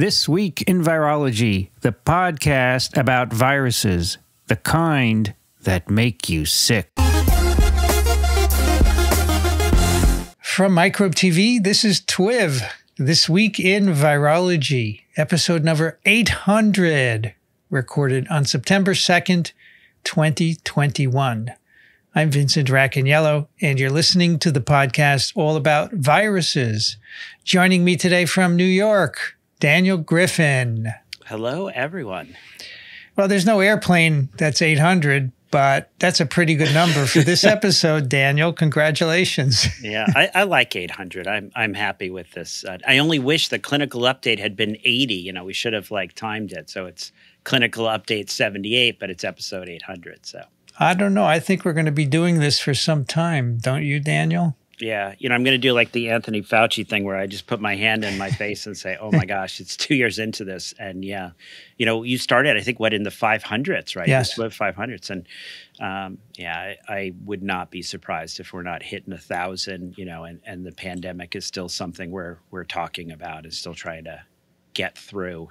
This Week in Virology, the podcast about viruses, the kind that make you sick. From Microbe TV, this is TWIV, This Week in Virology, episode number 800, recorded on September 2nd, 2021. I'm Vincent Racaniello, and you're listening to the podcast all about viruses. Joining me today from New York, Daniel Griffin. Hello, everyone. Well, there's no airplane that's 800, but that's a pretty good number for this episode, Daniel. Congratulations. yeah, I, I, like 800. I'm I'm happy with this. Uh, I only wish the clinical update had been 80. You know, we should have like timed it so it's clinical update 78, but it's episode 800. So I don't know. I think we're going to be doing this for some time, don't you, Daniel? Yeah, you know, I'm going to do like the Anthony Fauci thing where I just put my hand in my face and say, "Oh my gosh, it's two years into this." And yeah, you know, you started, I think, what in the 500s, right? Yes, the 500s, and um, yeah, I, I, would not be surprised if we're not hitting a thousand. You know, and and the pandemic is still something we're we're talking about, and still trying to get through.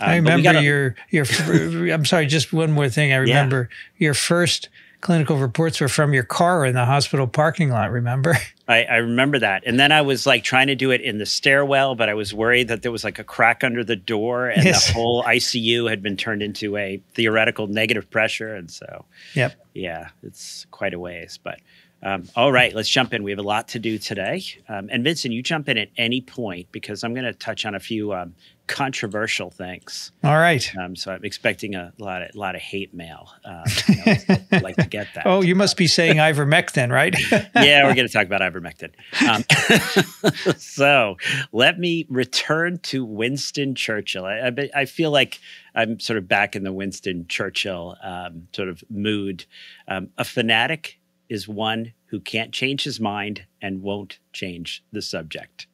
Um, I remember gotta, your your. I'm sorry, just one more thing. I remember yeah. your first clinical reports were from your car in the hospital parking lot, remember? I, I, remember that. And then I was like trying to do it in the stairwell, but I was worried that there was like a crack under the door and yes. the whole ICU had been turned into a theoretical negative pressure. And so, yep. yeah, it's quite a ways. But um, all right, let's jump in. We have a lot to do today. Um, and Vincent, you jump in at any point because I'm going to touch on a few um, controversial things. All right. Um, so I'm expecting a lot of lot of hate mail. Um, you know, I'd like to get that. oh, you must be saying ivermectin, right? yeah, we're going to talk about ivermectin. Um, so let me return to Winston Churchill. I, I, I, feel like I'm sort of back in the Winston Churchill um, sort of mood. Um, a fanatic is one who can't change his mind and won't change the subject.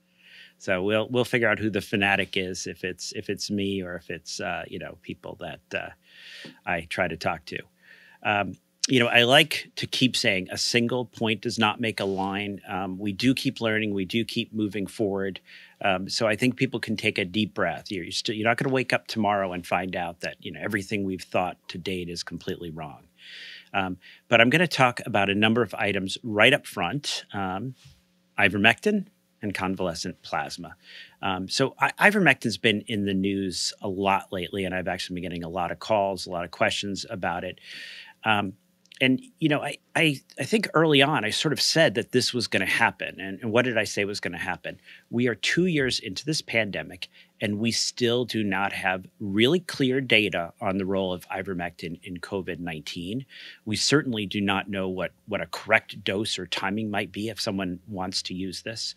So we'll we'll figure out who the fanatic is if it's if it's me or if it's uh, you know people that uh, I try to talk to. Um, you know, I like to keep saying a single point does not make a line. Um, we do keep learning. We do keep moving forward. Um, so I think people can take a deep breath. You're, you're, still, you're not going to wake up tomorrow and find out that you know everything we've thought to date is completely wrong. Um, but I'm going to talk about a number of items right up front. Um, ivermectin, and convalescent plasma. Um, so I- ivermectin's been in the news a lot lately, and I've actually been getting a lot of calls, a lot of questions about it. Um, and you know, I, I I think early on I sort of said that this was going to happen. And, and what did I say was going to happen? We are two years into this pandemic, and we still do not have really clear data on the role of ivermectin in COVID 19. We certainly do not know what, what a correct dose or timing might be if someone wants to use this.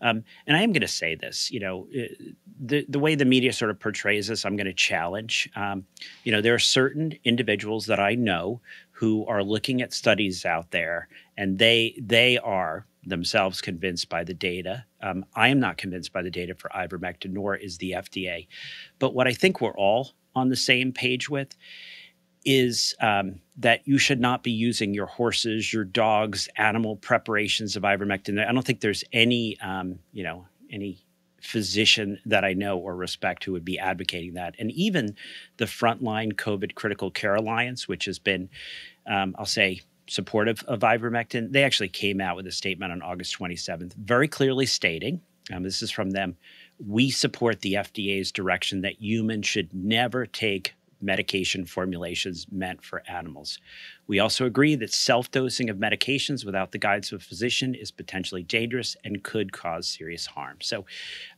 Um, and I am going to say this you know, uh, the, the way the media sort of portrays this, I'm going to challenge. Um, you know, there are certain individuals that I know who are looking at studies out there and they they are themselves convinced by the data. Um, I am not convinced by the data for ivermectin, nor is the FDA. But what I think we're all on the same page with is um, that you should not be using your horses, your dogs, animal preparations of ivermectin. I don't think there's any, um, you know, any physician that I know or respect who would be advocating that. And even the Frontline COVID Critical Care Alliance, which has been, um, I'll say, supportive of ivermectin. They actually came out with a statement on August 27th, very clearly stating, um, this is from them, we support the FDA's direction that humans should never take medication formulations meant for animals. We also agree that self dosing of medications without the guidance of a physician is potentially dangerous and could cause serious harm. So,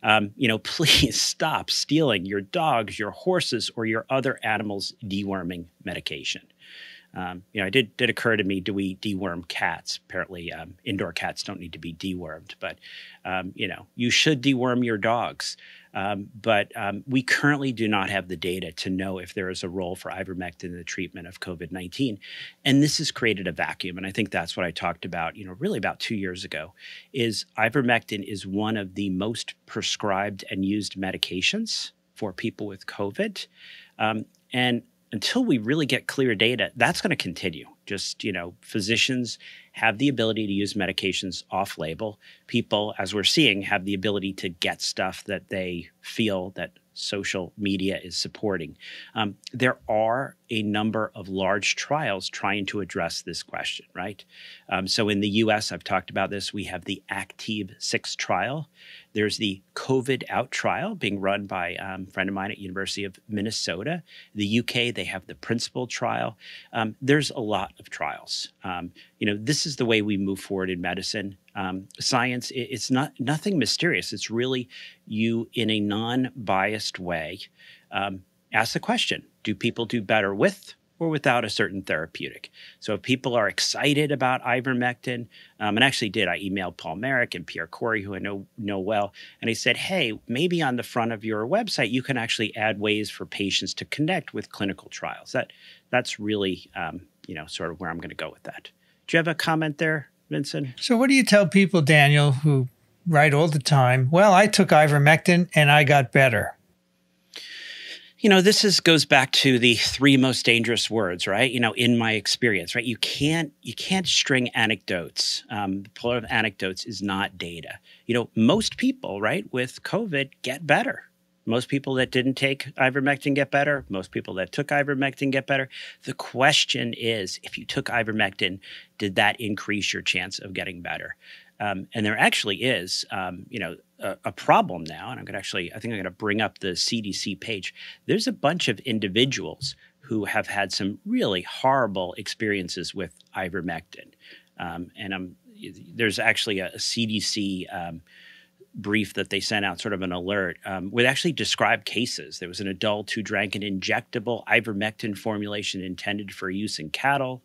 um, you know, please stop stealing your dogs, your horses, or your other animals' deworming medication. Um, you know, it did, did occur to me, do we deworm cats? Apparently, um, indoor cats don't need to be dewormed, but, um, you know, you should deworm your dogs. Um, but um, we currently do not have the data to know if there is a role for ivermectin in the treatment of COVID 19. And this has created a vacuum. And I think that's what I talked about, you know, really about two years ago, is ivermectin is one of the most prescribed and used medications for people with COVID. Um, and until we really get clear data, that's going to continue. Just, you know, physicians have the ability to use medications off label. People, as we're seeing, have the ability to get stuff that they feel that social media is supporting. Um, there are a number of large trials trying to address this question, right? Um, so in the US, I've talked about this, we have the ACTIV-6 trial. There's the COVID Out trial being run by um, a friend of mine at University of Minnesota. The UK, they have the Principle trial. Um, there's a lot of trials. Um, you know, this is the way we move forward in medicine. Um, science, it, it's not nothing mysterious. It's really you in a non-biased way um, ask the question do people do better with or without a certain therapeutic. So if people are excited about ivermectin, um, and actually did, I emailed Paul Marik and Pierre Kory, who I know know well, and he said, hey, maybe on the front of your website you can actually add ways for patients to connect with clinical trials. That that's really um, you know sort of where I'm going to go with that. Do you have a comment there, Vincent? So what do you tell people, Daniel, who write all the time? Well, I took ivermectin and I got better. You know, this is goes back to the three most dangerous words, right? You know, in my experience, right? You can't you can't string anecdotes. Um, the plural of anecdotes is not data. You know, most people, right, with COVID get better. Most people that didn't take ivermectin get better. Most people that took ivermectin get better. The question is, if you took ivermectin, did that increase your chance of getting better? Um, and there actually is, um, you know, a, a, problem now. And I'm going to actually, I think I'm going to bring up the CDC page. There's a bunch of individuals who have had some really horrible experiences with ivermectin. Um, and I'm, there's actually a, a CDC brief that they sent out, sort of an alert, um, would actually describe cases. There was an adult who drank an injectable ivermectin formulation intended for use in cattle.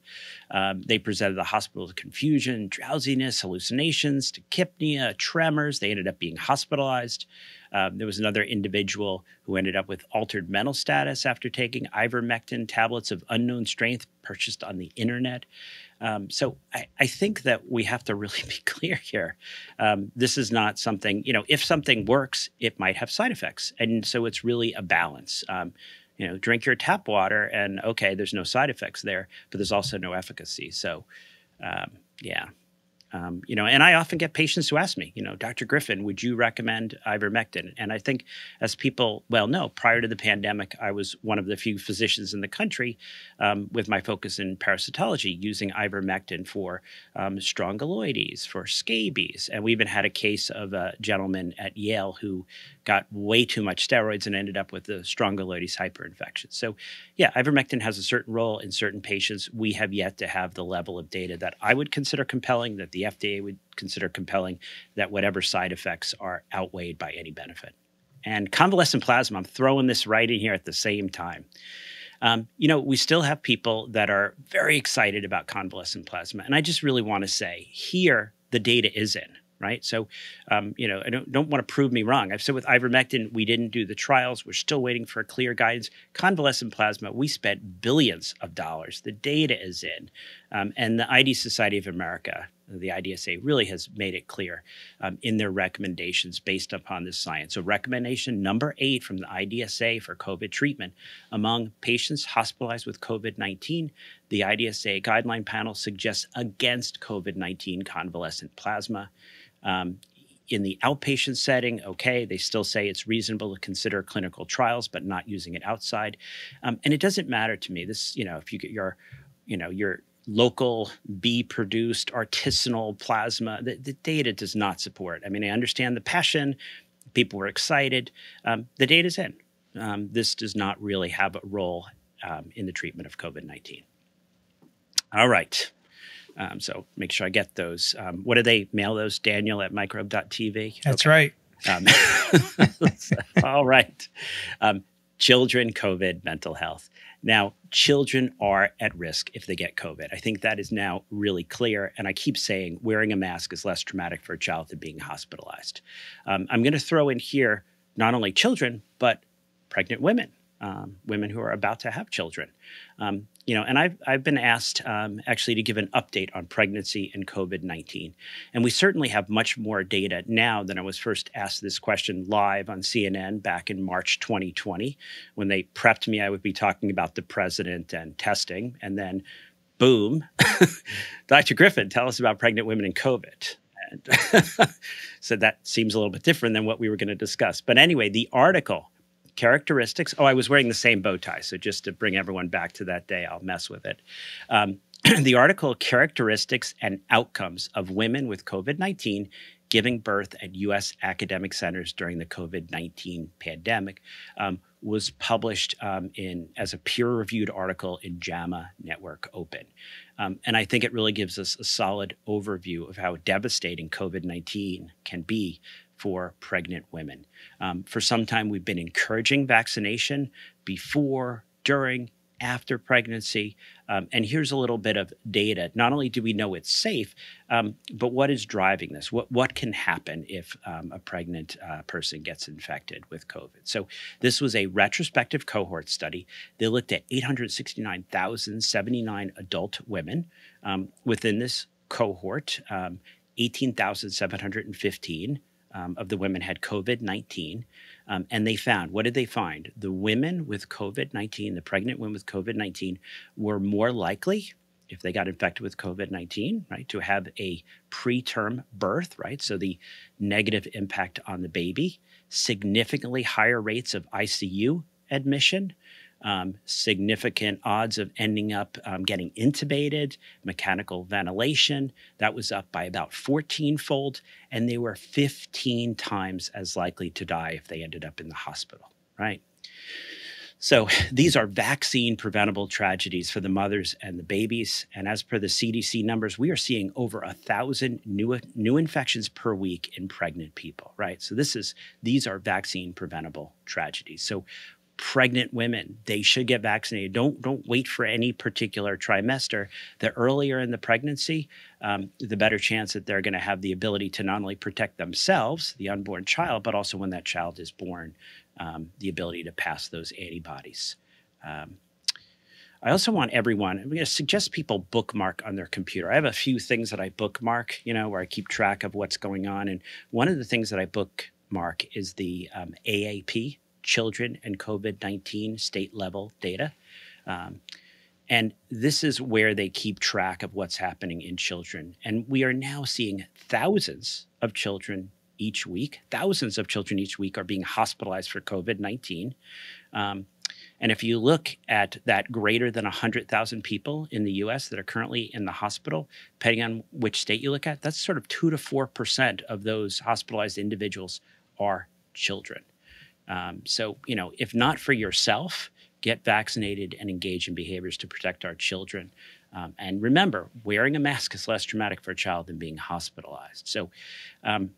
Um, they presented the hospital with confusion, drowsiness, hallucinations, tachypnea, tremors. They ended up being hospitalized. Um, there was another individual who ended up with altered mental status after taking ivermectin tablets of unknown strength purchased on the internet. Um, so I, I, think that we have to really be clear here. Um, this is not something, you know, if something works, it might have side effects. And so it's really a balance. Um, you know, drink your tap water and okay, there's no side effects there, but there's also no efficacy. So, um, yeah. Um, you know, and I often get patients who ask me, you know, Dr. Griffin, would you recommend ivermectin? And I think, as people well know, prior to the pandemic, I was one of the few physicians in the country um, with my focus in parasitology using ivermectin for um, strongyloides, for scabies. And we even had a case of a gentleman at Yale who got way too much steroids and ended up with the strongyloides hyperinfection. So, yeah, ivermectin has a certain role in certain patients. We have yet to have the level of data that I would consider compelling, that the FDA would consider compelling, that whatever side effects are outweighed by any benefit. And convalescent plasma, I'm throwing this right in here at the same time. Um, you know, we still have people that are very excited about convalescent plasma. And I just really want to say here, the data is in right? So, um, you know, I don't, don't want to prove me wrong. I've said with ivermectin, we didn't do the trials. We're still waiting for a clear guidance. Convalescent plasma, we spent billions of dollars. The data is in. Um, and the ID Society of America, the IDSA, really has made it clear um, in their recommendations based upon this science. So, recommendation number eight from the IDSA for COVID treatment among patients hospitalized with COVID 19, the IDSA guideline panel suggests against COVID 19 convalescent plasma. Um, in the outpatient setting, okay, they still say it's reasonable to consider clinical trials, but not using it outside. Um, and it doesn't matter to me. This, you know, if you get your, you know, your local bee produced artisanal plasma, the, the, data does not support. I mean, I understand the passion. People were excited. Um, the data's in. Um, this does not really have a role um, in the treatment of COVID 19. All right. Um, so make sure I get those. Um, what do they mail those, Daniel, at microbe.tv? That's okay. right. Um, all right. Um, children, COVID, mental health. Now, children are at risk if they get COVID. I think that is now really clear. And I keep saying wearing a mask is less traumatic for a child than being hospitalized. Um, I'm going to throw in here not only children, but pregnant women um, women who are about to have children. Um, you know, and I've, I've been asked um, actually to give an update on pregnancy and COVID 19. And we certainly have much more data now than I was first asked this question live on CNN back in March 2020. When they prepped me, I would be talking about the president and testing. And then, boom, Dr. Griffin, tell us about pregnant women and COVID. And so that seems a little bit different than what we were going to discuss. But anyway, the article characteristics. Oh, I was wearing the same bow tie. So just to bring everyone back to that day, I'll mess with it. Um, the article Characteristics and Outcomes of Women with COVID 19 Giving Birth at U.S. Academic Centers During the COVID 19 Pandemic um, was published um, in as a peer-reviewed article in JAMA Network Open, um, and I think it really gives us a solid overview of how devastating COVID-19 can be for pregnant women. Um, for some time, we've been encouraging vaccination before, during, after pregnancy. Um, and here's a little bit of data. Not only do we know it's safe, um, but what is driving this? What, what can happen if um, a pregnant uh, person gets infected with COVID? So, this was a retrospective cohort study. They looked at 869,079 adult women um, within this cohort, um, 18,715 um, of the women had COVID 19. Um, and they found what did they find? The women with COVID 19, the pregnant women with COVID 19, were more likely, if they got infected with COVID 19, right, to have a preterm birth, right? So the negative impact on the baby, significantly higher rates of ICU admission, um, significant odds of ending up um, getting intubated, mechanical ventilation. That was up by about 14 fold. And they were 15 times as likely to die if they ended up in the hospital, right? So these are vaccine preventable tragedies for the mothers and the babies. And as per the CDC numbers, we are seeing over a thousand new new infections per week in pregnant people. Right. So this is these are vaccine preventable tragedies. So pregnant women they should get vaccinated don't don't wait for any particular trimester the earlier in the pregnancy um, the better chance that they're going to have the ability to not only protect themselves the unborn child but also when that child is born um, the ability to pass those antibodies um, I also want everyone, I'm going to suggest people bookmark on their computer. I have a few things that I bookmark, you know, where I keep track of what's going on. And one of the things that I bookmark is the um, AAP, children and COVID 19 state level data. Um, and this is where they keep track of what's happening in children. And we are now seeing thousands of children each week. Thousands of children each week are being hospitalized for COVID 19. Um, and if you look at that greater than 100,000 people in the US that are currently in the hospital, depending on which state you look at, that's sort of 2 to 4% of those hospitalized individuals are children. Um, so, you know, if not for yourself, get vaccinated and engage in behaviors to protect our children. Um, and remember, wearing a mask is less traumatic for a child than being hospitalized. So, um,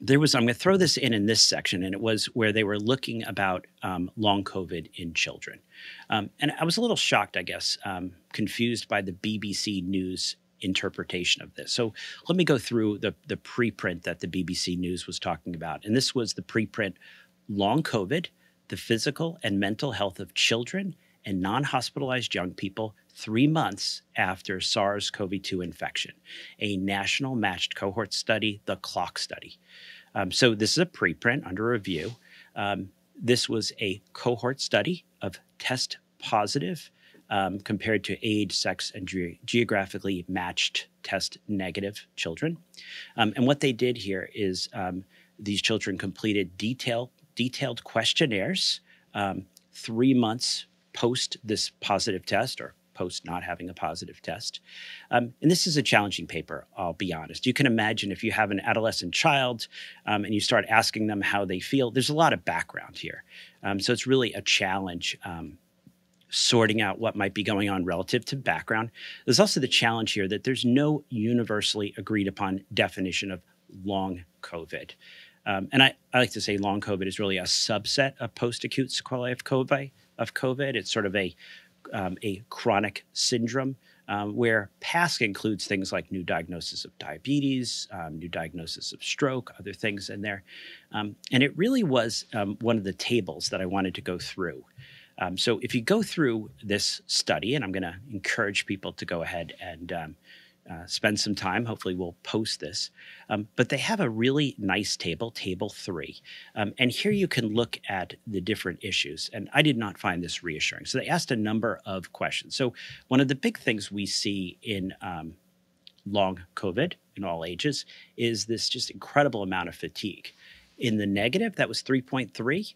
there was, I'm going to throw this in in this section, and it was where they were looking about um, long COVID in children. Um, and I was a little shocked, I guess, um, confused by the BBC News interpretation of this. So let me go through the, the preprint that the BBC News was talking about. And this was the preprint long COVID, the physical and mental health of children and non hospitalized young people three months after SARS CoV 2 infection, a national matched cohort study, the CLOCK study. Um, so, this is a preprint under review. Um, this was a cohort study of test positive um, compared to age, sex, and ge- geographically matched test negative children. Um, and what they did here is um, these children completed detailed detailed questionnaires um, three months post this positive test or post not having a positive test. Um, and this is a challenging paper, I'll be honest. You can imagine if you have an adolescent child um, and you start asking them how they feel, there's a lot of background here. Um, so it's really a challenge um, sorting out what might be going on relative to background. There's also the challenge here that there's no universally agreed upon definition of long COVID. Um, and I, I like to say long COVID is really a subset of post-acute sequelae of COVID. Of COVID, it's sort of a um, a chronic syndrome um, where PASC includes things like new diagnosis of diabetes, um, new diagnosis of stroke, other things in there. Um, and it really was um, one of the tables that I wanted to go through. Um, so if you go through this study, and I'm going to encourage people to go ahead and um, uh, spend some time. Hopefully, we'll post this. Um, but they have a really nice table, table three. Um, and here you can look at the different issues. And I did not find this reassuring. So they asked a number of questions. So, one of the big things we see in um, long COVID in all ages is this just incredible amount of fatigue. In the negative, that was 3.3.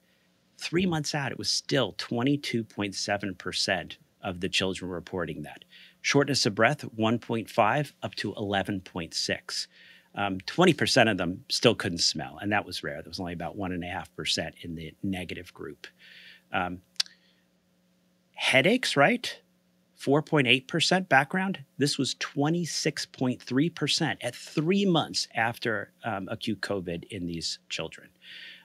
three months out, it was still 22.7% of the children reporting that. Shortness of breath, 1.5 up to 11.6. Um, 20% of them still couldn't smell, and that was rare. There was only about 1.5% in the negative group. Um, headaches, right? 4.8% background. This was 26.3% at three months after um, acute COVID in these children.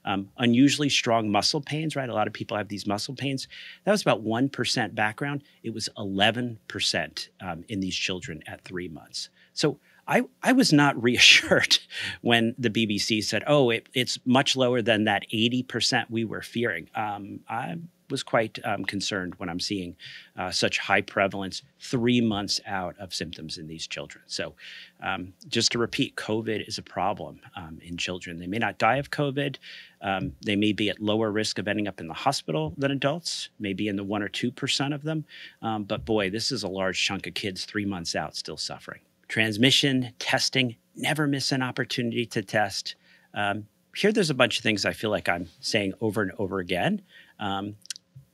Um, unusually strong muscle pains, right? A lot of people have these muscle pains. That was about 1% background. It was 11% um, in these children at three months. So I, I was not reassured when the BBC said, oh, it, it's much lower than that 80% we were fearing. Um, I was quite um, concerned when I'm seeing uh, such high prevalence three months out of symptoms in these children. So, um, just to repeat, COVID is a problem um, in children. They may not die of COVID. Um, they may be at lower risk of ending up in the hospital than adults, maybe in the one or 2% of them. Um, but boy, this is a large chunk of kids three months out still suffering. Transmission, testing, never miss an opportunity to test. Um, here, there's a bunch of things I feel like I'm saying over and over again. Um,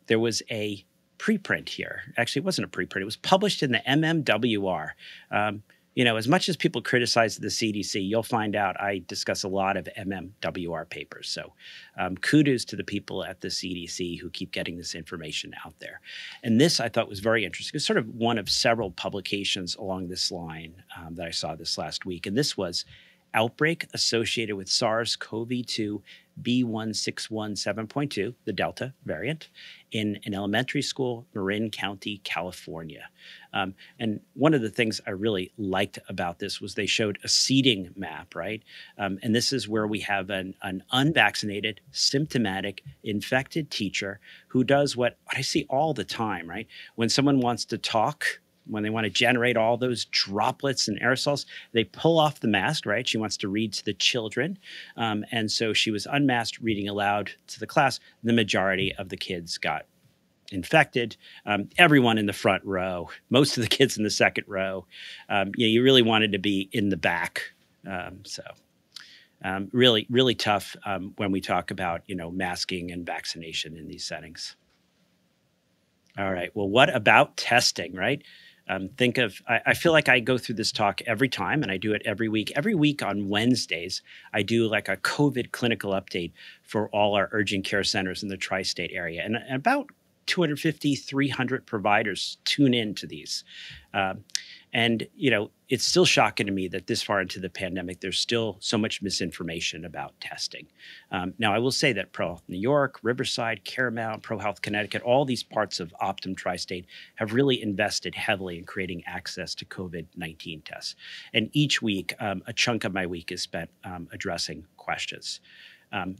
there was a preprint here. Actually, it wasn't a preprint. It was published in the MMWR. Um, you know, as much as people criticize the CDC, you'll find out I discuss a lot of MMWR papers. So um, kudos to the people at the CDC who keep getting this information out there. And this I thought was very interesting. It's sort of one of several publications along this line um, that I saw this last week. And this was outbreak associated with SARS CoV 2 B1617.2, the Delta variant, in an elementary school, Marin County, California. Um, and one of the things I really liked about this was they showed a seeding map, right? Um, and this is where we have an, an unvaccinated, symptomatic, infected teacher who does what I see all the time, right? When someone wants to talk, when they want to generate all those droplets and aerosols, they pull off the mask, right? She wants to read to the children. Um, and so she was unmasked, reading aloud to the class. The majority of the kids got infected. Um, everyone in the front row, most of the kids in the second row. Um, you, know, you really wanted to be in the back. Um, so. Um, really, really tough um, when we talk about you know masking and vaccination in these settings. All right. Well, what about testing? Right. Um, think of, I, I, feel like I go through this talk every time and I do it every week. Every week on Wednesdays, I do like a COVID clinical update for all our urgent care centers in the tri state area. And, about 250, 300 providers tune in to these. Um, and, you know, it's still shocking to me that this far into the pandemic, there's still so much misinformation about testing. Um, now, I will say that Pro New York, Riverside, Caremount, ProHealth Connecticut, all these parts of Optum Tri State have really invested heavily in creating access to COVID 19 tests. And each week, um, a chunk of my week is spent um, addressing questions. Um,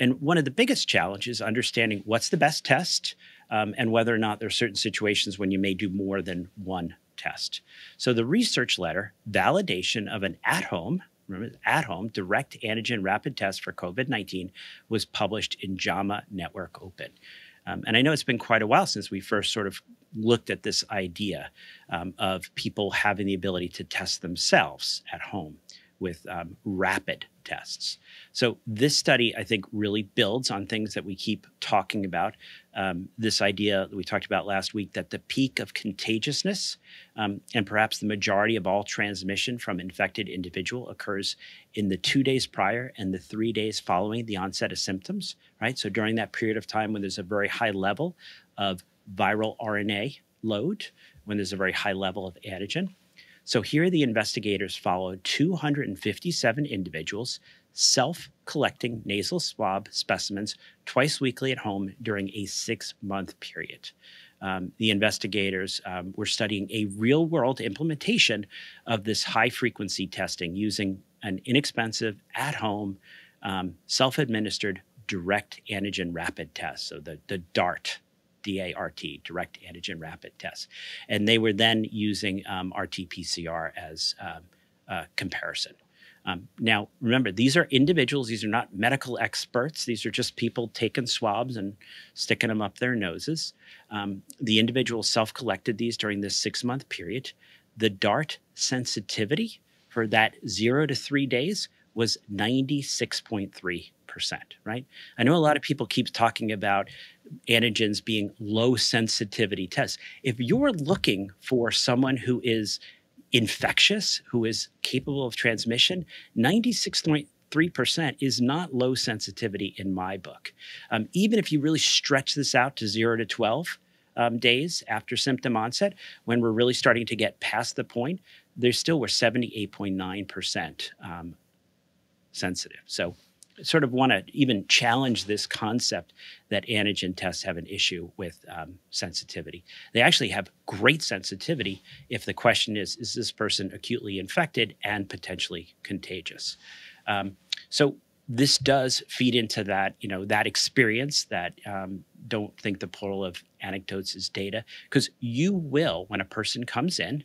and one of the biggest challenges is understanding what's the best test um, and whether or not there are certain situations when you may do more than one test. So the research letter, validation of an at home, remember, at home direct antigen rapid test for COVID 19 was published in JAMA Network Open. Um, and I know it's been quite a while since we first sort of looked at this idea um, of people having the ability to test themselves at home with um, rapid tests. So this study, I think, really builds on things that we keep talking about. Um, this idea that we talked about last week that the peak of contagiousness um, and perhaps the majority of all transmission from infected individual occurs in the two days prior and the three days following the onset of symptoms, right? So during that period of time when there's a very high level of viral RNA load, when there's a very high level of antigen. So here the investigators followed 257 individuals self collecting nasal swab specimens twice weekly at home during a six month period. Um, the investigators um, were studying a real world implementation of this high frequency testing using an inexpensive, at home, um, self administered direct antigen rapid test, so the, the DART DART, direct antigen rapid test. And they were then using um, RT PCR as um, a comparison. Um, now, remember, these are individuals, these are not medical experts. These are just people taking swabs and sticking them up their noses. Um, the individuals self collected these during this six month period. The DART sensitivity for that zero to three days was 96.3%, right? I know a lot of people keep talking about antigens being low sensitivity tests. If you're looking for someone who is infectious, who is capable of transmission, 96.3% is not low sensitivity in my book. Um, even if you really stretch this out to 0 to 12 um, days after symptom onset, when we're really starting to get past the point, there still were 78.9% um, sensitive. So sort of want to even challenge this concept that antigen tests have an issue with um, sensitivity. They actually have great sensitivity if the question is is this person acutely infected and potentially contagious? Um, so this does feed into that you know that experience that um, don't think the plural of anecdotes is data because you will when a person comes in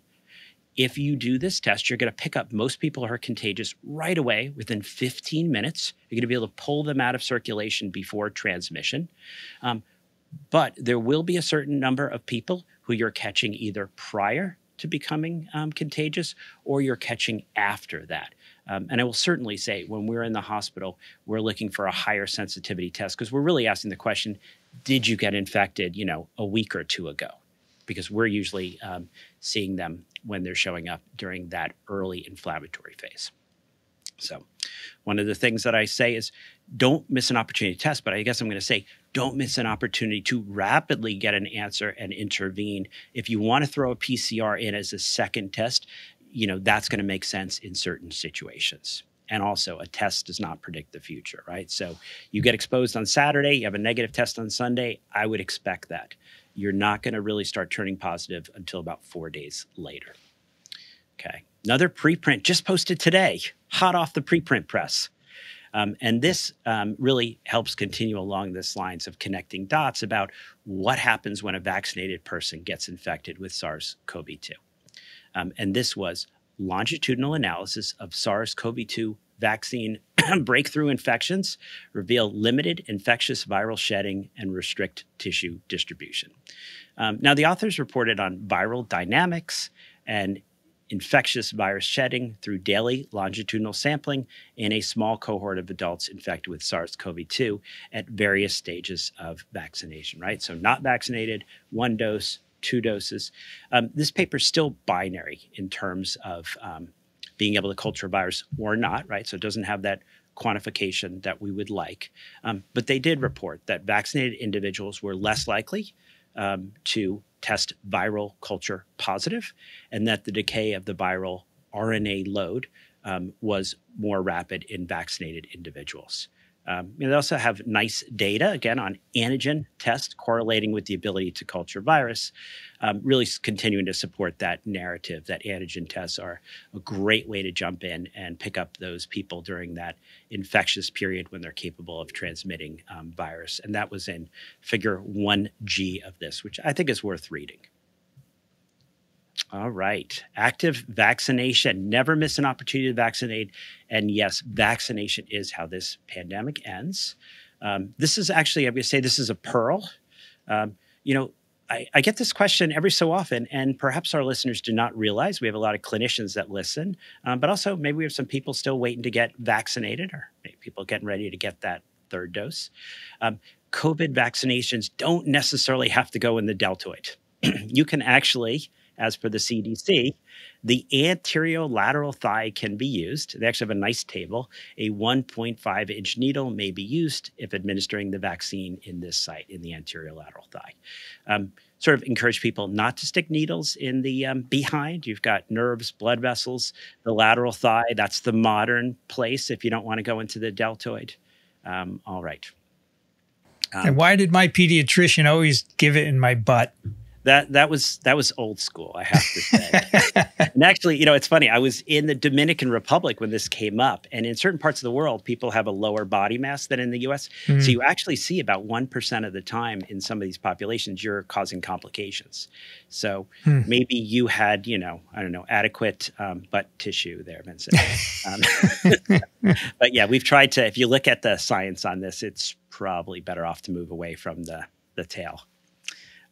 if you do this test, you're going to pick up most people who are contagious right away within 15 minutes. You're going to be able to pull them out of circulation before transmission. Um, but there will be a certain number of people who you're catching either prior to becoming um, contagious or you're catching after that. Um, and I will certainly say when we're in the hospital, we're looking for a higher sensitivity test because we're really asking the question did you get infected, you know, a week or two ago? Because we're usually um, seeing them when they're showing up during that early inflammatory phase. So, one of the things that I say is don't miss an opportunity to test, but I guess I'm going to say don't miss an opportunity to rapidly get an answer and intervene. If you want to throw a PCR in as a second test, you know, that's going to make sense in certain situations. And also, a test does not predict the future, right? So, you get exposed on Saturday, you have a negative test on Sunday. I would expect that you're not going to really start turning positive until about four days later. Okay. Another preprint just posted today, hot off the preprint press. Um, and this um, really helps continue along this lines of connecting dots about what happens when a vaccinated person gets infected with SARS CoV 2. Um, and this was longitudinal analysis of SARS CoV 2 vaccine breakthrough infections reveal limited infectious viral shedding and restrict tissue distribution. Um, now, the authors reported on viral dynamics and infectious virus shedding through daily longitudinal sampling in a small cohort of adults infected with SARS CoV 2 at various stages of vaccination, right? So, not vaccinated, one dose, two doses. Um, this paper is still binary in terms of um, being able to culture virus or not, right? So it doesn't have that quantification that we would like. Um, but they did report that vaccinated individuals were less likely um, to test viral culture positive and that the decay of the viral RNA load um, was more rapid in vaccinated individuals. Um, they also have nice data, again, on antigen tests correlating with the ability to culture virus, um, really continuing to support that narrative that antigen tests are a great way to jump in and pick up those people during that infectious period when they're capable of transmitting um, virus. And that was in figure 1G of this, which I think is worth reading. All right. Active vaccination. Never miss an opportunity to vaccinate. And yes, vaccination is how this pandemic ends. Um, this is actually, I'm going to say this is a pearl. Um, you know, I, I, get this question every so often, and perhaps our listeners do not realize we have a lot of clinicians that listen, um, but also maybe we have some people still waiting to get vaccinated or people getting ready to get that third dose. Um, COVID vaccinations don't necessarily have to go in the deltoid. you can actually as per the CDC, the anterolateral thigh can be used. They actually have a nice table. A 1.5 inch needle may be used if administering the vaccine in this site, in the anterolateral thigh. Um, sort of encourage people not to stick needles in the um, behind. You've got nerves, blood vessels, the lateral thigh. That's the modern place if you don't want to go into the deltoid. Um, all right. and um, why did my pediatrician always give it in my butt? That that was that was old school i have to say. And actually you know it's funny i was in the dominican republic when this came up and in certain parts of the world people have a lower body mass than in the us mm-hmm. so you actually see about 1% of the time in some of these populations you're causing complications. So hmm. maybe you had you know i don't know adequate um, butt tissue there vincent. Um, but yeah we've tried to if you look at the science on this it's probably better off to move away from the the tail.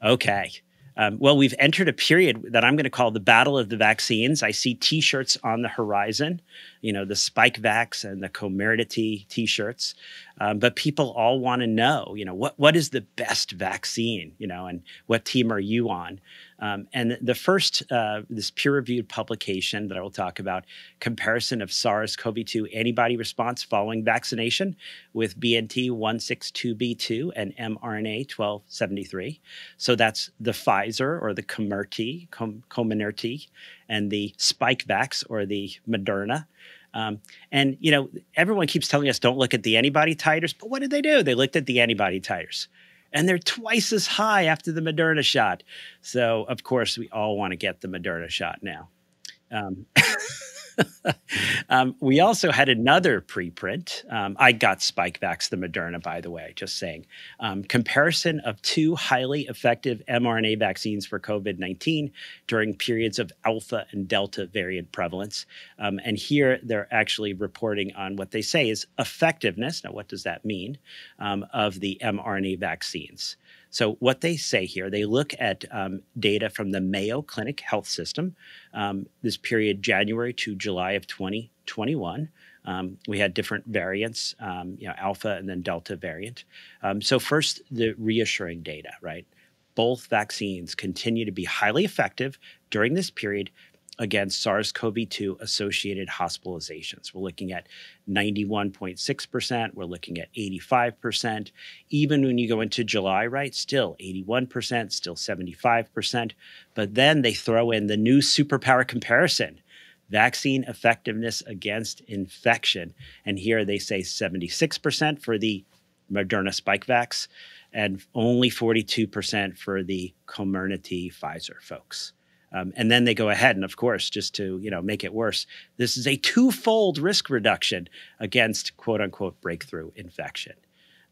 Okay Um, well, we've entered a period that I'm going to call the battle of the vaccines. I see T-shirts on the horizon, you know, the Spikevax and the Comirnaty T-shirts, um, but people all want to know, you know, what what is the best vaccine, you know, and what team are you on? Um, and the first, uh, this peer-reviewed publication that I will talk about, comparison of SARS-CoV-2 antibody response following vaccination with BNT 162b2 and mRNA 1273. So that's the Pfizer or the Comirnaty, Com- Comirnaty, and the Spikevax or the Moderna. Um, and you know, everyone keeps telling us don't look at the antibody titers, but what did they do? They looked at the antibody titers and they're twice as high after the Moderna shot. So, of course, we all want to get the Moderna shot now. Um, um, we also had another preprint. Um, I got Spikevax, the Moderna, by the way, just saying. Um, comparison of two highly effective mRNA vaccines for COVID 19 during periods of alpha and delta variant prevalence. Um, and here they're actually reporting on what they say is effectiveness. Now, what does that mean? Um, of the mRNA vaccines. So, what they say here, they look at um, data from the Mayo Clinic Health System, um, this period January to July of 2021. Um, we had different variants, um, you know, alpha and then delta variant. Um, so, first, the reassuring data, right? Both vaccines continue to be highly effective during this period against SARS CoV 2 associated hospitalizations. We're looking at 91.6%, we're looking at 85%. Even when you go into July, right, still 81%, still 75%. But then they throw in the new superpower comparison vaccine effectiveness against infection. And here they say 76% for the Moderna Spikevax and only 42% for the Comirnaty Pfizer folks. Um, and then they go ahead and, of course, just to you know make it worse, this is a twofold risk reduction against quote unquote breakthrough infection.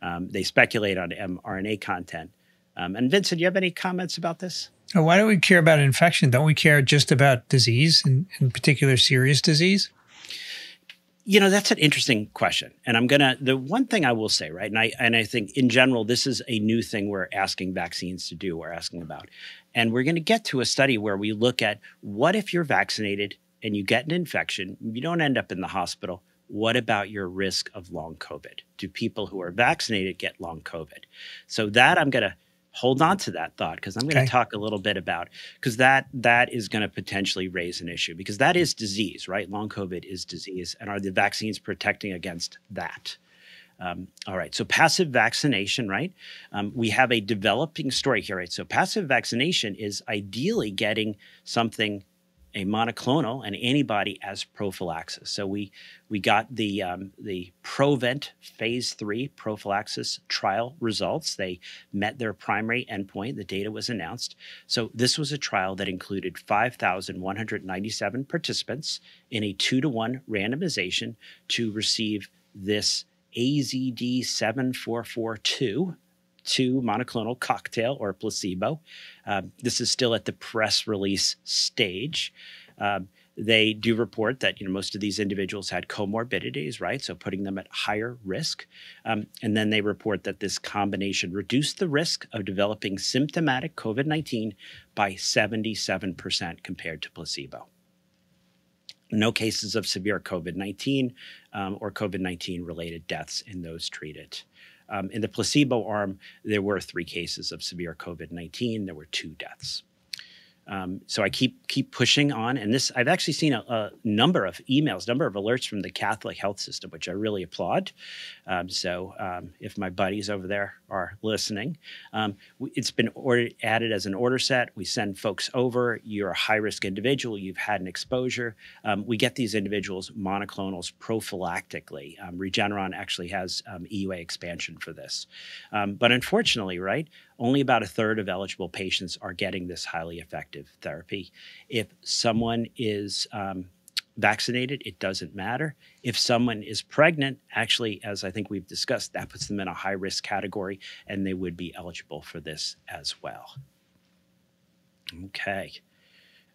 Um, they speculate on mRNA content. Um, and Vincent, do you have any comments about this? Why do we care about infection? Don't we care just about disease, and in particular, serious disease? You know that's an interesting question and i'm gonna the one thing i will say right and i and i think in general this is a new thing we're asking vaccines to do we're asking about and we're going to get to a study where we look at what if you're vaccinated and you get an infection you don't end up in the hospital what about your risk of long covid? Do people who are vaccinated get long covid? So that i'm going to hold on to that thought because I'm going to okay. talk a little bit about because that that is going to potentially raise an issue because that is disease, right? Long COVID is disease, and are the vaccines protecting against that? Um, all right, so passive vaccination, right? Um, we have a developing story here, right? So passive vaccination is ideally getting something a monoclonal, an antibody as prophylaxis. So we we got the um, the Provent phase three prophylaxis trial results. They met their primary endpoint. The data was announced. So this was a trial that included 5,197 participants in a two to one randomization to receive this AZD 7442 two monoclonal cocktail or placebo. Um, this is still at the press release stage. Um, they do report that you know most of these individuals had comorbidities, right? So putting them at higher risk. Um, and then they report that this combination reduced the risk of developing symptomatic COVID 19 by 77% compared to placebo. No cases of severe COVID 19 um, or COVID 19 related deaths in those treated. Um, in the placebo arm, there were three cases of severe COVID 19, there were two deaths. Um, so I keep keep pushing on, and this I've actually seen a, a, number of emails, number of alerts from the Catholic Health System, which I really applaud. Um, so um, if my buddies over there are listening, um, it's been ordered, added as an order set. We send folks over. You're a high risk individual. You've had an exposure. Um, we get these individuals monoclonals prophylactically. Um, Regeneron actually has EUA expansion for this, but unfortunately, right, only about a third of eligible patients are getting this highly effective therapy. If someone is um, vaccinated, it doesn't matter. If someone is pregnant, actually, as I think we've discussed, that puts them in a high risk category and they would be eligible for this as well. Okay.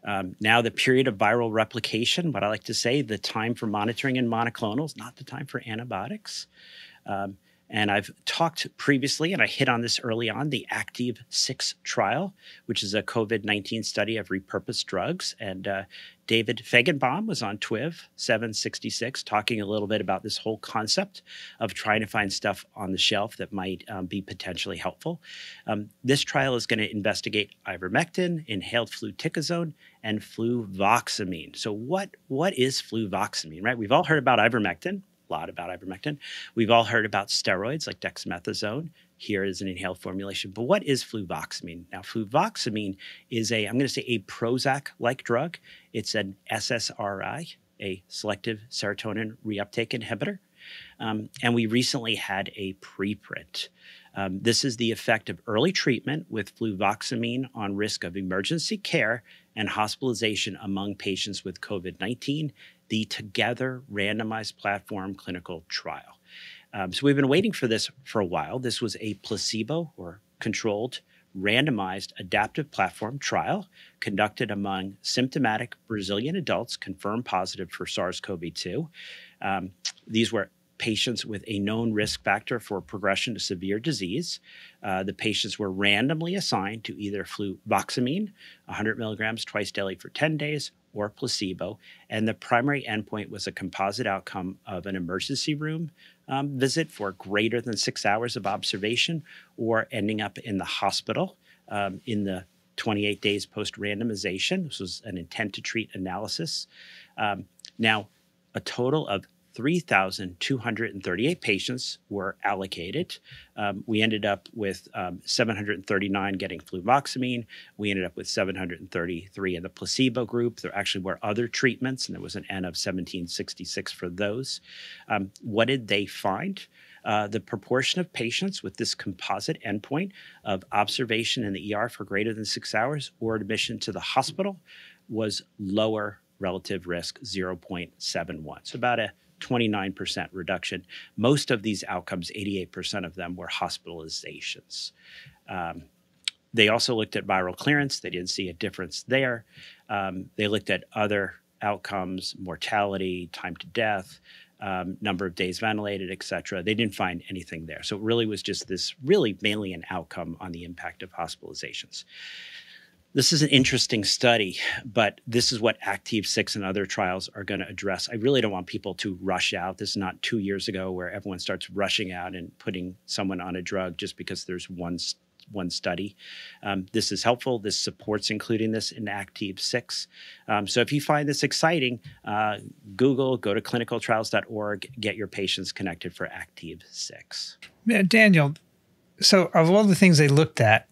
Um, now, the period of viral replication, what I like to say, the time for monitoring in monoclonals, not the time for antibiotics. Um, And I've talked previously, and I hit on this early on the Active 6 trial, which is a COVID 19 study of repurposed drugs. And uh, David Fajgenbaum was on TWIV 766 talking a little bit about this whole concept of trying to find stuff on the shelf that might um, be potentially helpful. Um, this trial is going to investigate ivermectin, inhaled fluticasone, and fluvoxamine. So, what, what is fluvoxamine, right? We've all heard about ivermectin lot about ivermectin. We've all heard about steroids like dexamethasone. Here is an inhaled formulation. But what is fluvoxamine? Now, fluvoxamine is a, I'm going to say a Prozac like drug. It's an SSRI, a selective serotonin reuptake inhibitor. Um, and we recently had a preprint. Um, this is the effect of early treatment with fluvoxamine on risk of emergency care and hospitalization among patients with COVID 19 the Together randomized platform clinical trial. Um, so we've been waiting for this for a while. This was a placebo or controlled randomized adaptive platform trial conducted among symptomatic Brazilian adults confirmed positive for SARS CoV 2. Um, these were patients with a known risk factor for progression to severe disease. Uh, the patients were randomly assigned to either fluvoxamine, 100 milligrams twice daily for 10 days, or placebo. And the primary endpoint was a composite outcome of an emergency room um, visit for greater than six hours of observation or ending up in the hospital um, in the 28 days post randomization. This was an intent to treat analysis. Um, now, a total of 3,238 patients were allocated. Um, we ended up with um, 739 getting fluvoxamine. We ended up with 733 in the placebo group. There actually were other treatments, and there was an N of 1766 for those. Um, what did they find? Uh, the proportion of patients with this composite endpoint of observation in the ER for greater than six hours or admission to the hospital was lower relative risk 0.71. So about a 29% reduction. Most of these outcomes, 88% of them, were hospitalizations. Um, they also looked at viral clearance. They didn't see a difference there. Um, they looked at other outcomes, mortality, time to death, um, number of days ventilated, et cetera. They didn't find anything there. So it really was just this really mainly an outcome on the impact of hospitalizations. This is an interesting study, but this is what ACTIV-6 and other trials are going to address. I really don't want people to rush out. This is not two years ago where everyone starts rushing out and putting someone on a drug just because there's one one study. Um, this is helpful. This supports including this in ACTIV-6. Um, so if you find this exciting, uh, Google, go to clinicaltrials.org, get your patients connected for Active 6. Daniel, so of all the things they looked at,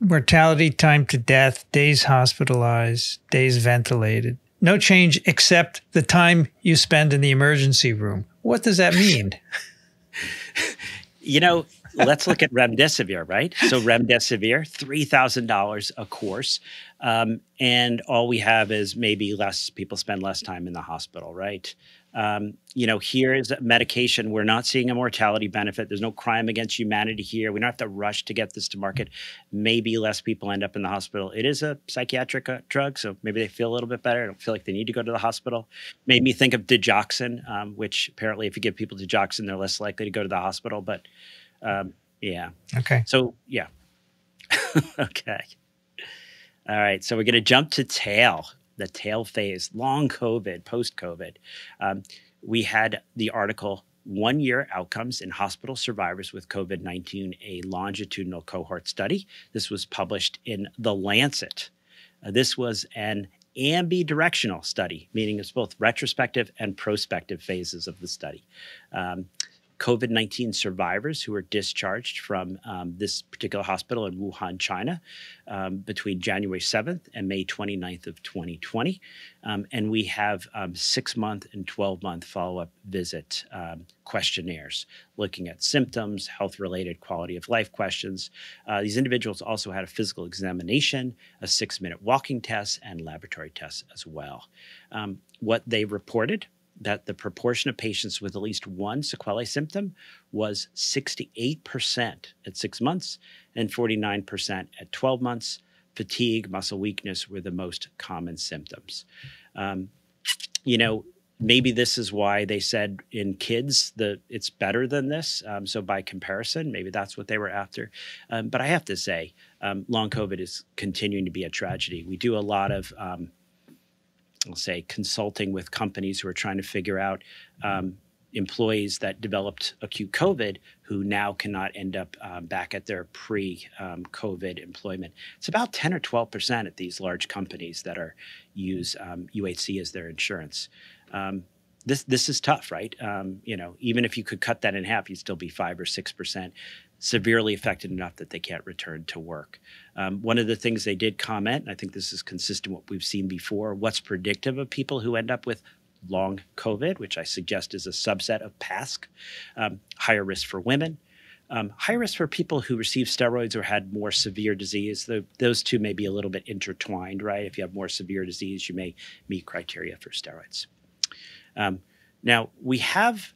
mortality, time to death, days hospitalized, days ventilated. No change except the time you spend in the emergency room. What does that mean? you know, let's look at remdesivir, right? So remdesivir, three thousand dollars a course, um, and all we have is maybe less people spend less time in the hospital, right? Um, you know, here is a medication. We're not seeing a mortality benefit. There's no crime against humanity here. We don't have to rush to get this to market. Maybe less people end up in the hospital. It is a psychiatric uh, drug, so maybe they feel a little bit better. I don't feel like they need to go to the hospital. Made me think of digoxin, um, which apparently, if you give people digoxin, they're less likely to go to the hospital. But um, yeah. Okay. So yeah. okay. All right. So we're going to jump to tail the tail phase, long COVID, post COVID, um, we had the article one year outcomes in hospital survivors with COVID 19, a longitudinal cohort study. This was published in The Lancet. Uh, this was an ambidirectional study, meaning it's both retrospective and prospective phases of the study. Um, COVID 19 survivors who were discharged from um, this particular hospital in Wuhan, China, um, between January 7th and May 29th of 2020. Um, and we have um, six month and 12 month follow up visit um, questionnaires looking at symptoms, health related quality of life questions. Uh, these individuals also had a physical examination, a six minute walking test, and laboratory tests as well. Um, what they reported that the proportion of patients with at least one sequelae symptom was 68% at six months and 49% at 12 months. Fatigue, muscle weakness were the most common symptoms. Um, you know, maybe this is why they said in kids that it's better than this. Um, so by comparison, maybe that's what they were after. Um, but I have to say, um, long COVID is continuing to be a tragedy. We do a lot of, um, I'll say, consulting with companies who are trying to figure out um, employees that developed acute COVID who now cannot end up um, back at their pre COVID employment. It's about 10 or 12% at these large companies that are use UHC as their insurance um, this this is tough, right? Um, you know, even if you could cut that in half, you'd still be five or six percent severely affected enough that they can't return to work. Um, one of the things they did comment, and I think this is consistent with what we've seen before, what's predictive of people who end up with long COVID, which I suggest is a subset of PASC, um, higher risk for women. Um, risk for people who received steroids or had more severe disease. The, those two may be a little bit intertwined, right? If you have more severe disease, you may meet criteria for steroids. Um, now, we have,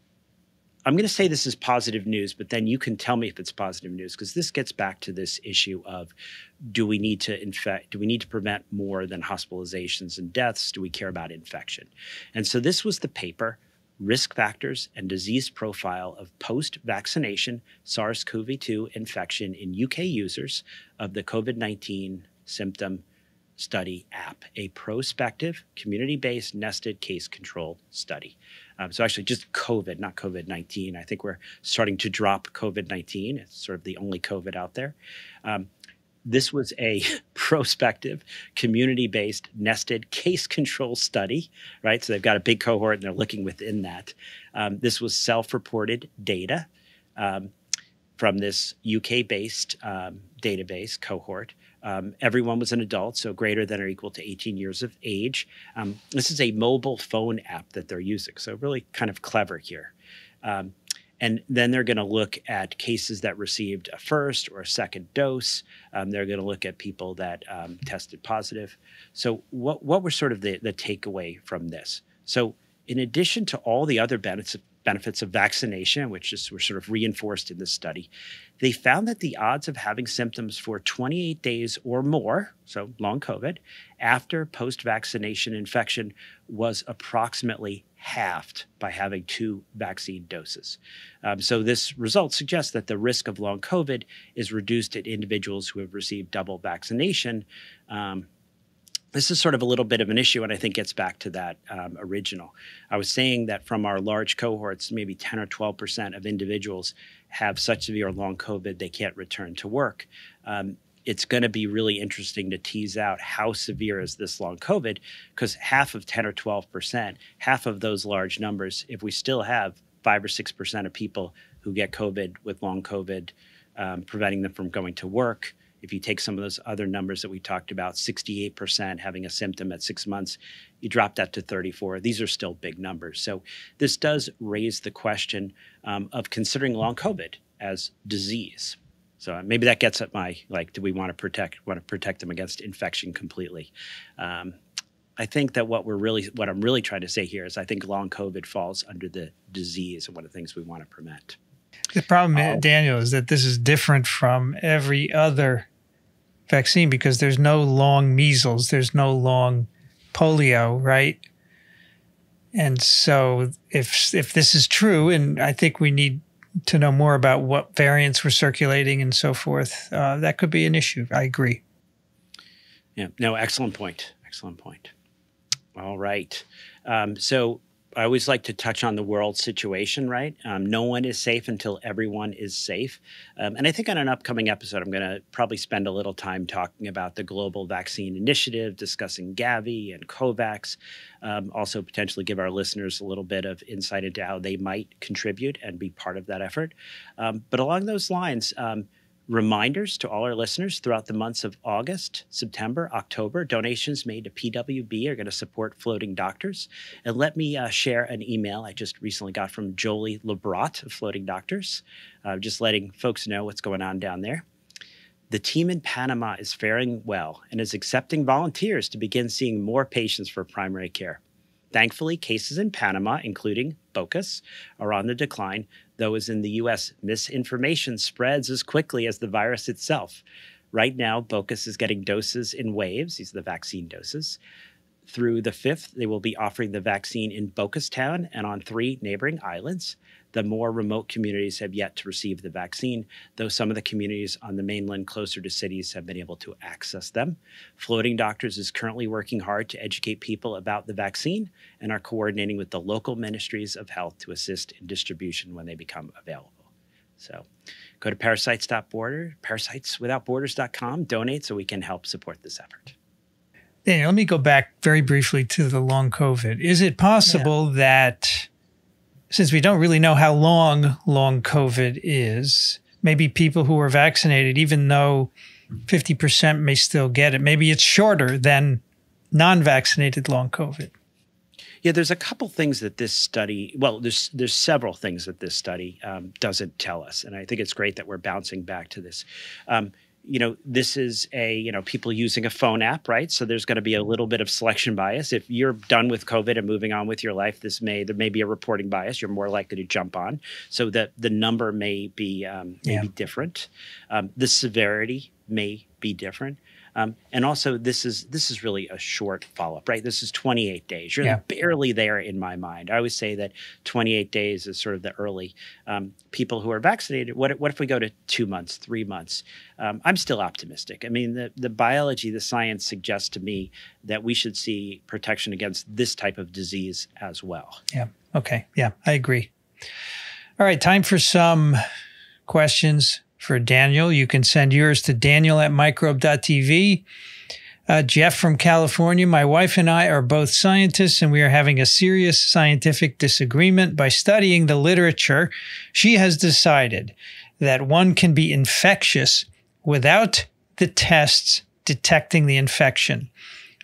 I'm going to say this is positive news, but then you can tell me if it's positive news because this gets back to this issue of do we need to infect, do we need to prevent more than hospitalizations and deaths? Do we care about infection? And so this was the paper risk factors and disease profile of post vaccination SARS CoV 2 infection in UK users of the COVID 19 symptom study app, a prospective, community based, nested case control study. Um, so, actually, just COVID, not COVID 19. I think we're starting to drop COVID 19. It's sort of the only COVID out there. Um, this was a prospective, community based, nested case control study, right? So, they've got a big cohort and they're looking within that. Um, this was self reported data um, from this UK based um, database cohort. Um, everyone was an adult, so greater than or equal to 18 years of age. Um, this is a mobile phone app that they're using, so really kind of clever here. Um, and then they're going to look at cases that received a first or a second dose. Um, they're going to look at people that um, tested positive. So, what what were sort of the the takeaway from this? So, in addition to all the other benefits benefits of vaccination, which were sort of reinforced in this study, they found that the odds of having symptoms for 28 days or more, so long COVID, after post vaccination infection was approximately halved by having two vaccine doses. Um, so, this result suggests that the risk of long COVID is reduced in individuals who have received double vaccination. Um, this is sort of a little bit of an issue, and I think gets back to that um, original. I was saying that from our large cohorts, maybe 10 or 12 percent of individuals have such severe long COVID they can't return to work. Um, it's going to be really interesting to tease out how severe is this long COVID, because half of 10 or 12 percent, half of those large numbers, if we still have five or six percent of people who get COVID with long COVID, um, preventing them from going to work if you take some of those other numbers that we talked about, 68% having a symptom at six months, you drop that to 34. These are still big numbers. So this does raise the question um, of considering long COVID as disease. So maybe that gets at my like, do we want to protect want to protect them against infection completely? Um, I think that what we're really what I'm really trying to say here is I think long COVID falls under the disease and one of the things we want to prevent. The problem, uh, Daniel, is that this is different from every other vaccine because there's no long measles, there's no long polio, right? And so if if this is true, and I think we need to know more about what variants were circulating and so forth, uh, that could be an issue. I agree. Yeah. No. Excellent point. Excellent point. All right. Um, so I always like to touch on the world situation, right? Um, no one is safe until everyone is safe. Um, and I think on an upcoming episode, I'm going to probably spend a little time talking about the global vaccine initiative, discussing Gavi and COVAX. Um, also, potentially give our listeners a little bit of insight into how they might contribute and be part of that effort. Um, but along those lines, um, reminders to all our listeners throughout the months of August, September, October. Donations made to PWB are going to support floating doctors. And let me uh, share an email I just recently got from Jolie LaBrot of Floating Doctors, uh, just letting folks know what's going on down there. The team in Panama is faring well and is accepting volunteers to begin seeing more patients for primary care. Thankfully, cases in Panama, including Bocas, are on the decline, though, as in the US, misinformation spreads as quickly as the virus itself. Right now, Bocas is getting doses in waves, these are the vaccine doses. through the 5th, they will be offering the vaccine in Bocas Town and on three neighboring islands. The more remote communities have yet to receive the vaccine, though some of the communities on the mainland closer to cities have been able to access them. Floating Doctors is currently working hard to educate people about the vaccine and are coordinating with the local ministries of health to assist in distribution when they become available. So go to parasites.border, parasiteswithoutborders.com, donate so we can help support this effort. Daniel, let me go back very briefly to the long COVID. Is it possible yeah. that since we don't really know how long long COVID is, maybe people who are vaccinated, even though 50% may still get it, maybe it's shorter than non vaccinated long COVID? Yeah, there's a couple things that this study, well, there's there's several things that this study um, doesn't tell us, and I think it's great that we're bouncing back to this. Um, you know, this is a, you know, people using a phone app, right? So there's going to be a little bit of selection bias. If you're done with COVID and moving on with your life, this may, there may be a reporting bias. You're more likely to jump on. So that the number may be, um, may yeah. be different. Um, the severity may be different. Um, and also, this is this is really a short follow up, right? This is 28 days. You're yeah. barely there in my mind. I always say that 28 days is sort of the early. Um, people who are vaccinated. What what if we go to two months, three months? Um, I'm still optimistic. I mean, the the biology, the science suggests to me that we should see protection against this type of disease as well. Yeah. Okay. Yeah, I agree. All right, time for some questions for Daniel. You can send yours to daniel at microbe.tv. Uh, Jeff from California, my wife and I are both scientists, and we are having a serious scientific disagreement. By studying the literature, she has decided that one can be infectious without the tests detecting the infection.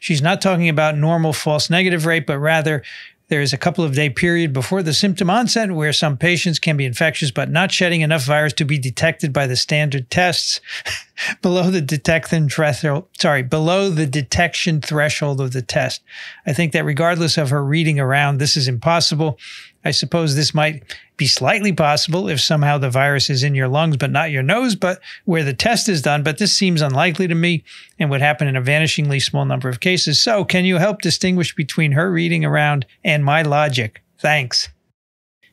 She's not talking about normal false negative rate, but rather there is a couple of day period before the symptom onset where some patients can be infectious but not shedding enough virus to be detected by the standard tests. Below the detection threshold sorry below the detection threshold of the test. I think that regardless of her reading around this is impossible I suppose this might be slightly possible if somehow the virus is in your lungs but not your nose, but where the test is done. But this seems unlikely to me and would happen in a vanishingly small number of cases. So, can you help distinguish between her reading around and my logic? Thanks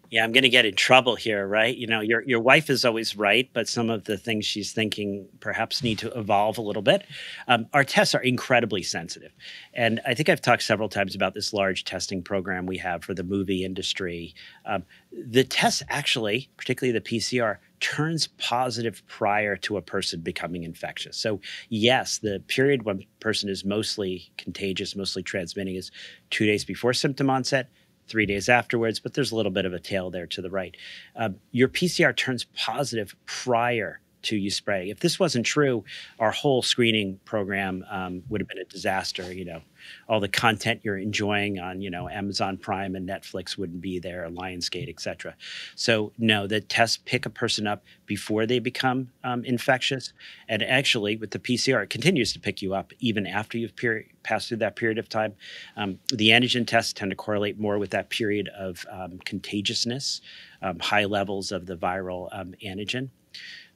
yeah, I'm going to get in trouble here, right? You know, your your wife is always right, but some of the things she's thinking perhaps need to evolve a little bit. Um, our tests are incredibly sensitive, and I think I've talked several times about this large testing program we have for the movie industry. Um, the tests actually, particularly the PCR, turns positive prior to a person becoming infectious. So, yes, the period when person is mostly contagious, mostly transmitting, is two days before symptom onset three days afterwards, but there's a little bit of a tail there to the right. Um, your PCR turns positive prior to you spray. If this wasn't true, our whole screening program um, would have been a disaster. You know, all the content you're enjoying on you know Amazon Prime and Netflix wouldn't be there, Lionsgate, etc. So no, the tests pick a person up before they become um, infectious, and actually with the PCR, it continues to pick you up even after you've passed through that period of time. Um, the antigen tests tend to correlate more with that period of um, contagiousness, um, high levels of the viral um, antigen.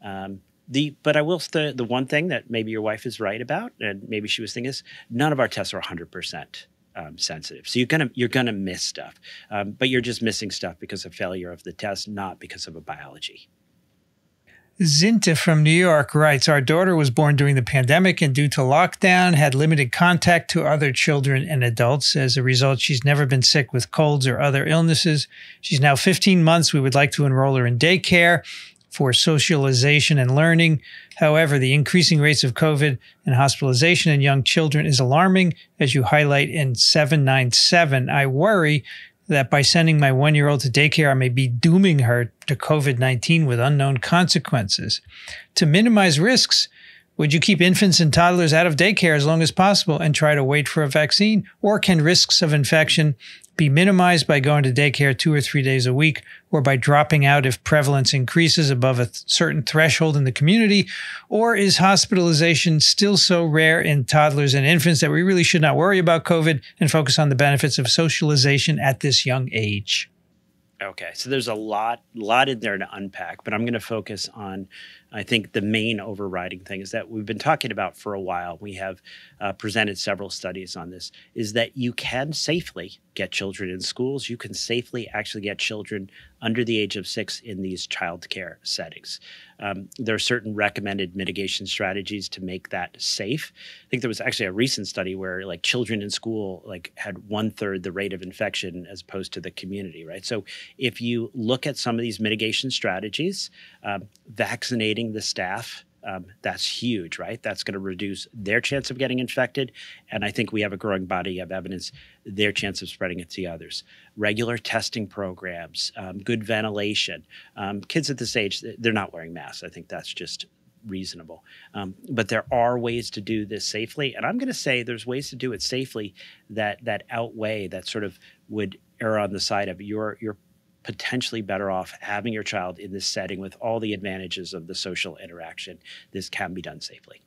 Um, the but I will the the one thing that maybe your wife is right about, and maybe she was thinking is none of our tests are 100 percent. Um, sensitive, so you're gonna you're gonna miss stuff, um, but you're just missing stuff because of failure of the test, not because of a biology. Zinta from New York writes Our daughter was born during the pandemic and, due to lockdown, had limited contact to other children and adults. As a result, she's never been sick with colds or other illnesses. She's now 15 months. We would like to enroll her in daycare for socialization and learning. However, the increasing rates of COVID and hospitalization in young children is alarming, as you highlight in 797. I worry that by sending my one year old to daycare, I may be dooming her to COVID 19 with unknown consequences. To minimize risks, would you keep infants and toddlers out of daycare as long as possible and try to wait for a vaccine? Or can risks of infection be minimized by going to daycare two or three days a week or by dropping out if prevalence increases above a th- certain threshold in the community? Or is hospitalization still so rare in toddlers and infants that we really should not worry about COVID and focus on the benefits of socialization at this young age? Okay, so there's a lot, lot in there to unpack, but I'm going to focus on, I think, the main overriding thing is that we've been talking about for a while. We have uh, presented several studies on this. Is that you can safely get children in schools. You can safely actually get children under the age of six in these child care settings. Um, there are certain recommended mitigation strategies to make that safe. I think there was actually a recent study where like children in school like had one third the rate of infection as opposed to the community, right? So if you look at some of these mitigation strategies, um, vaccinating the staff um, that's huge, right? That's going to reduce their chance of getting infected. And I think we have a growing body of evidence, their chance of spreading it to others. Regular testing programs, um, good ventilation. Um, kids at this age, they're not wearing masks. I think that's just reasonable. Um, but there are ways to do this safely. And I'm going to say there's ways to do it safely that, that outweigh, that sort of would err on the side of your, your potentially better off having your child in this setting with all the advantages of the social interaction. This can be done safely.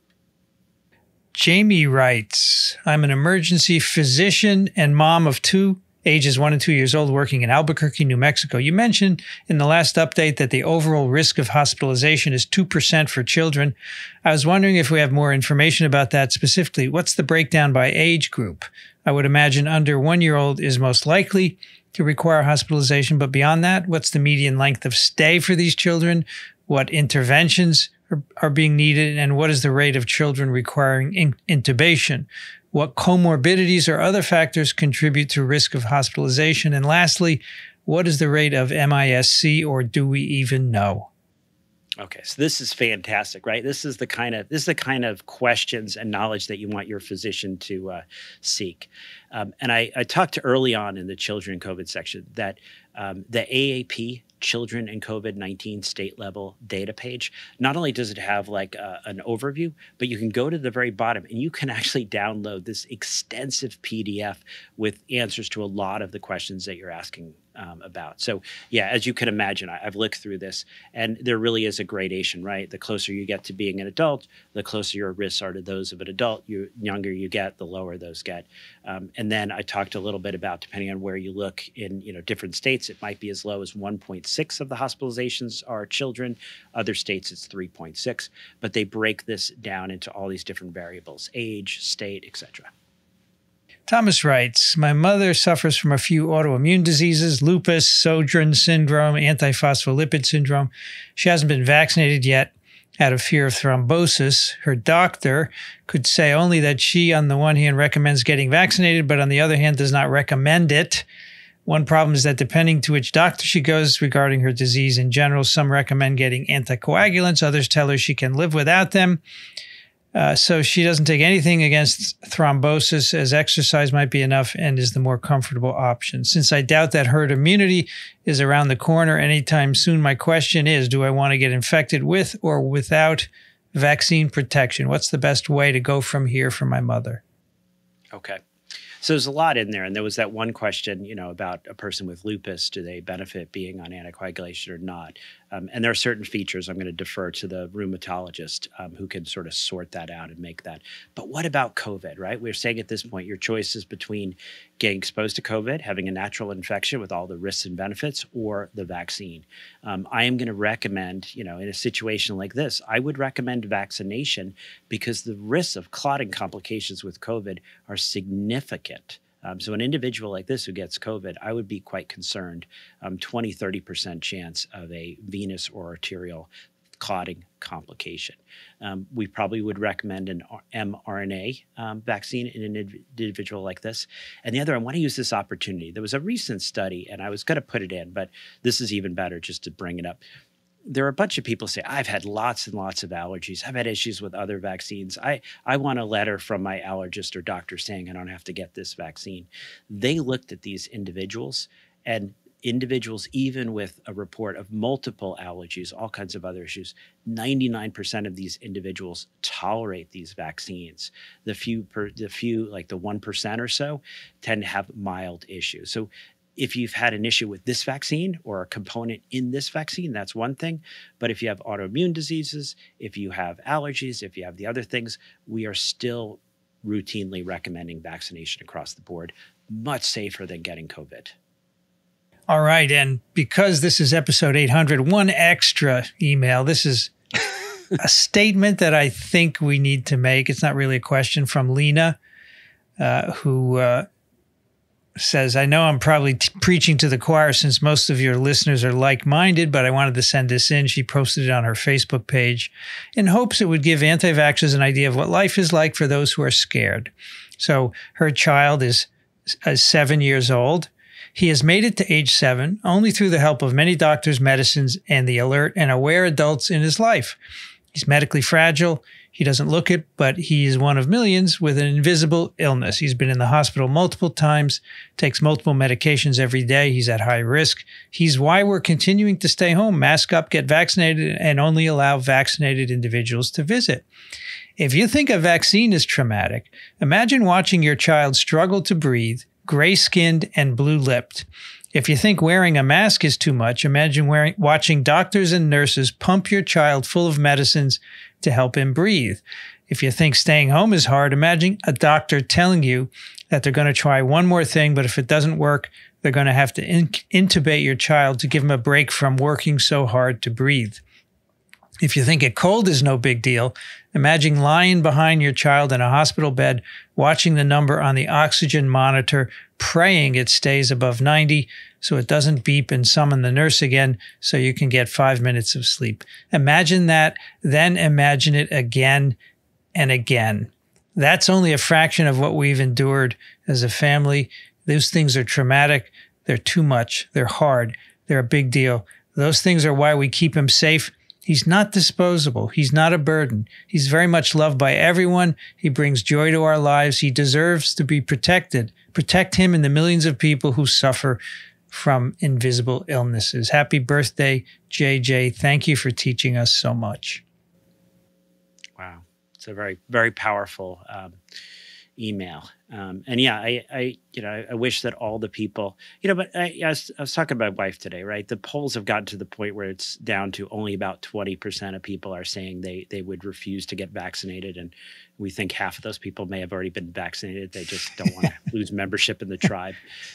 Jamie writes I'm an emergency physician and mom of two, ages one and two years old, working in Albuquerque, New Mexico. You mentioned in the last update that the overall risk of hospitalization is 2% for children. I was wondering if we have more information about that specifically. What's the breakdown by age group? I would imagine under one year old is most likely to require hospitalization. But beyond that, what's the median length of stay for these children? What interventions are, are being needed? And what is the rate of children requiring in, intubation? What comorbidities or other factors contribute to risk of hospitalization? And lastly, what is the rate of MIS-C or do we even know? Okay, so this is fantastic, right? This is the kind of this is the kind of questions and knowledge that you want your physician to uh, seek. Um, and I, I, talked early on in the children COVID section that um, the AAP children and COVID 19 state level data page. Not only does it have like a, an overview, but you can go to the very bottom and you can actually download this extensive PDF with answers to a lot of the questions that you're asking um, about. So, yeah, as you can imagine, I, have looked through this and there really is a gradation, right? The closer you get to being an adult, the closer your risks are to those of an adult. You younger you get, the lower those get. Um, and then I talked a little bit about depending on where you look in you know different states, it might be as low as 1.6 of the hospitalizations are children. Other states it's 3.6, but they break this down into all these different variables: age, state, etc. Thomas writes My mother suffers from a few autoimmune diseases lupus, Sjogren syndrome, antiphospholipid syndrome. She hasn't been vaccinated yet out of fear of thrombosis. Her doctor could say only that she, on the one hand, recommends getting vaccinated, but on the other hand, does not recommend it. One problem is that depending to which doctor she goes regarding her disease in general, some recommend getting anticoagulants, others tell her she can live without them. Uh, so she doesn't take anything against thrombosis, as exercise might be enough and is the more comfortable option. Since I doubt that herd immunity is around the corner anytime soon, my question is do I want to get infected with or without vaccine protection? What's the best way to go from here for my mother? Okay. So there's a lot in there. And there was that one question, you know, about a person with lupus, do they benefit being on anticoagulation or not? Um, and there are certain features I'm going to defer to the rheumatologist um, who can sort of sort that out and make that. But what about COVID, right? We're saying at this point your choice is between getting exposed to COVID, having a natural infection with all the risks and benefits, or the vaccine. Um, I am going to recommend, you know, in a situation like this, I would recommend vaccination because the risks of clotting complications with COVID are significant. Um, so, an individual like this who gets COVID, I would be quite concerned. Um, 20, 30% chance of a venous or arterial clotting complication. Um, we probably would recommend an mRNA um, vaccine in an individual like this. And the other, I want to use this opportunity. There was a recent study, and I was going to put it in, but this is even better just to bring it up there are a bunch of people say I've had lots and lots of allergies. I've had issues with other vaccines. I I want a letter from my allergist or doctor saying I don't have to get this vaccine. They looked at these individuals and individuals even with a report of multiple allergies, all kinds of other issues, 99% of these individuals tolerate these vaccines. The few per, the few like the 1% or so tend to have mild issues. So if you've had an issue with this vaccine or a component in this vaccine, that's one thing. But if you have autoimmune diseases, if you have allergies, if you have the other things, we are still routinely recommending vaccination across the board, much safer than getting COVID. All right. And because this is episode 800, one extra email. This is a statement that I think we need to make. It's not really a question from Lena, uh, who uh, says, I know I'm probably preaching to the choir since most of your listeners are like minded, but I wanted to send this in. She posted it on her Facebook page in hopes it would give anti vaxxers an idea of what life is like for those who are scared. So her child is, is seven years old. He has made it to age seven only through the help of many doctors, medicines, and the alert and aware adults in his life. He's medically fragile. He doesn't look it, but he is one of millions with an invisible illness. He's been in the hospital multiple times, takes multiple medications every day. He's at high risk. He's why we're continuing to stay home, mask up, get vaccinated, and only allow vaccinated individuals to visit. If you think a vaccine is traumatic, imagine watching your child struggle to breathe, gray skinned, and blue lipped. If you think wearing a mask is too much, imagine wearing, watching doctors and nurses pump your child full of medicines to help him breathe. If you think staying home is hard, imagine a doctor telling you that they're going to try one more thing, but if it doesn't work, they're going to have to in- intubate your child to give him a break from working so hard to breathe. If you think a cold is no big deal, imagine lying behind your child in a hospital bed, watching the number on the oxygen monitor, praying it stays above 90 so it doesn't beep and summon the nurse again so you can get five minutes of sleep. Imagine that, then imagine it again and again. That's only a fraction of what we've endured as a family. Those things are traumatic. They're too much. They're hard. They're a big deal. Those things are why we keep him safe He's not disposable. He's not a burden. He's very much loved by everyone. He brings joy to our lives. He deserves to be protected. Protect him and the millions of people who suffer from invisible illnesses. Happy birthday, JJ. Thank you for teaching us so much. Wow. It's a very, very powerful um, email. Um, and yeah, I, I, you know, I wish that all the people, you know, but I, I, was, I was talking to my wife today, right? The polls have gotten to the point where it's down to only about 20% of people are saying they, they would refuse to get vaccinated. And we think half of those people may have already been vaccinated. They just don't want to lose membership in the tribe.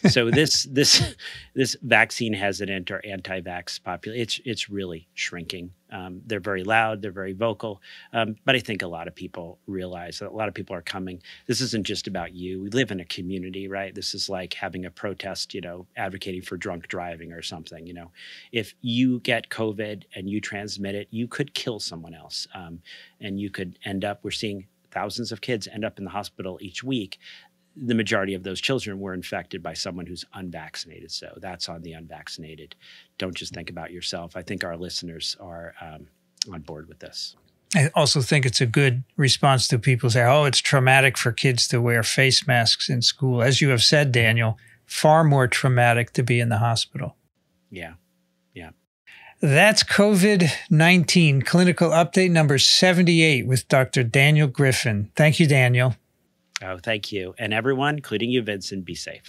So this, this, this vaccine hesitant or anti-vax population, it's, it's really shrinking. Um, they're very loud, they're very vocal. Um, but I think a lot of people realize that a lot of people are coming. This isn't just about you. We live in a community, right? This is like having a protest, you know, advocating for drunk driving or something. You know, if you get COVID and you transmit it, you could kill someone else, um, and you could end up. We're seeing thousands of kids end up in the hospital each week the majority of those children were infected by someone who's unvaccinated. So that's on the unvaccinated. Don't just think about yourself. I think our listeners are um, on board with this. I also think it's a good response to people say, oh, it's traumatic for kids to wear face masks in school. As you have said, Daniel, far more traumatic to be in the hospital. Yeah. Yeah. That's COVID 19 clinical update number 78 with Dr. Daniel Griffin. Thank you, Daniel. Oh, thank you. And everyone, including you, Vincent, be safe.